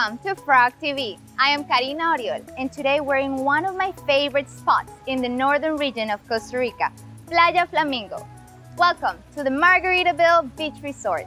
Welcome to Frog TV. I am Karina Oriol, and today we're in one of my favorite spots in the northern region of Costa Rica, Playa Flamingo. Welcome to the Margaritaville Beach Resort.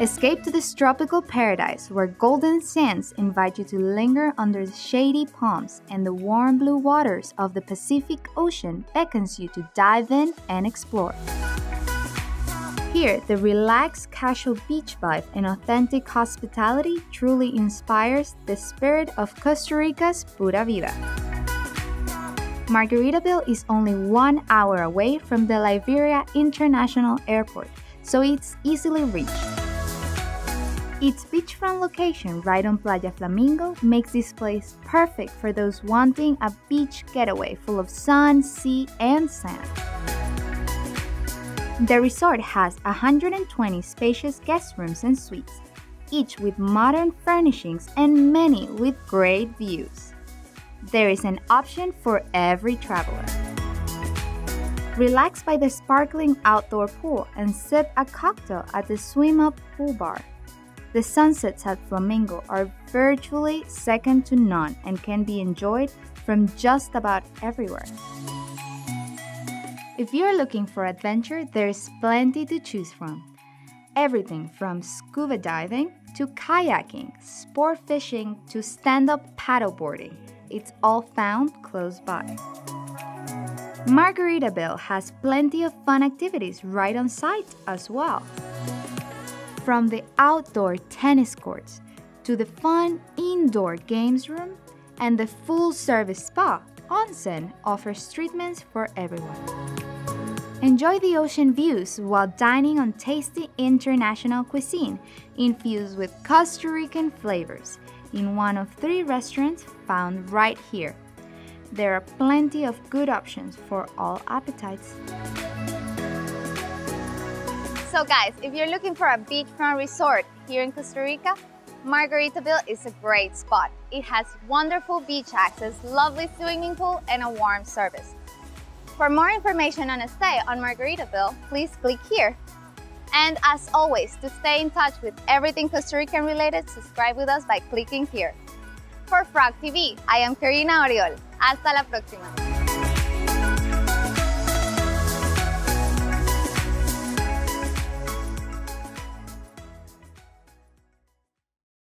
Escape to this tropical paradise where golden sands invite you to linger under the shady palms and the warm blue waters of the Pacific Ocean beckons you to dive in and explore. Here, the relaxed, casual beach vibe and authentic hospitality truly inspires the spirit of Costa Rica's Pura Vida. Margaritaville is only one hour away from the Liberia International Airport, so it's easily reached. Its beachfront location right on Playa Flamingo makes this place perfect for those wanting a beach getaway full of sun, sea, and sand. The resort has 120 spacious guest rooms and suites, each with modern furnishings and many with great views. There is an option for every traveler. Relax by the sparkling outdoor pool and sip a cocktail at the swim up pool bar. The sunsets at Flamingo are virtually second to none and can be enjoyed from just about everywhere. If you're looking for adventure, there's plenty to choose from. Everything from scuba diving to kayaking, sport fishing to stand up paddleboarding. It's all found close by. Margaritaville has plenty of fun activities right on site as well. From the outdoor tennis courts to the fun indoor games room and the full service spa, Onsen offers treatments for everyone. Enjoy the ocean views while dining on tasty international cuisine infused with Costa Rican flavors in one of three restaurants found right here. There are plenty of good options for all appetites. So guys, if you're looking for a beachfront resort here in Costa Rica, Margaritaville is a great spot. It has wonderful beach access, lovely swimming pool, and a warm service. For more information on a stay on Margaritaville, please click here. And as always, to stay in touch with everything Costa Rican related, subscribe with us by clicking here. For Frog TV, I am Karina Oriol. Hasta la próxima.